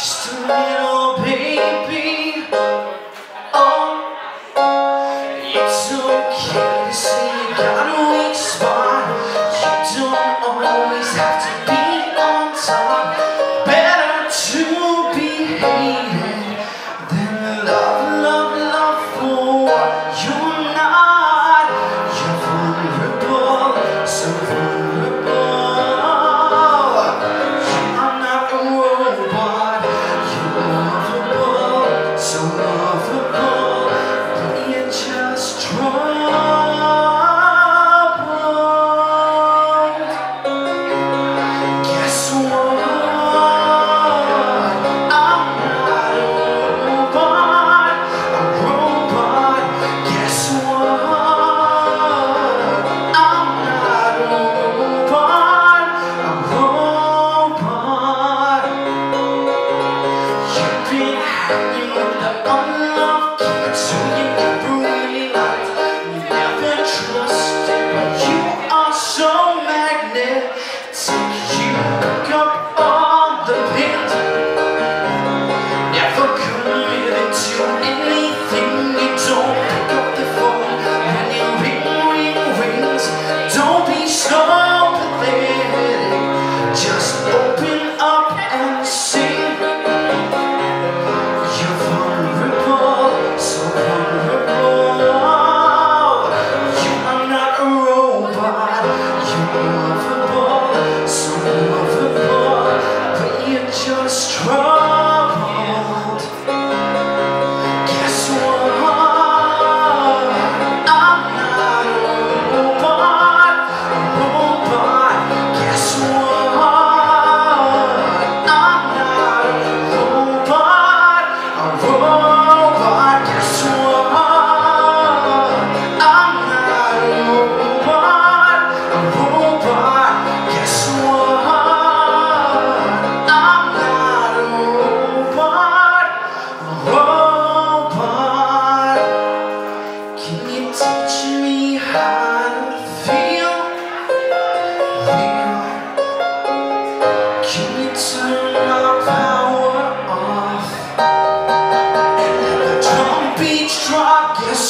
to me the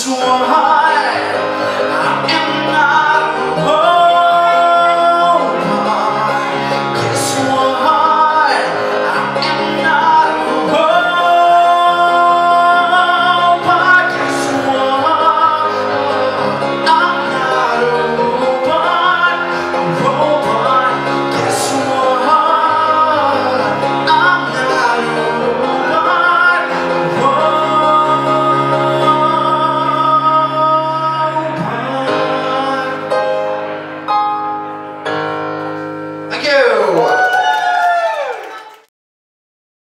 说好。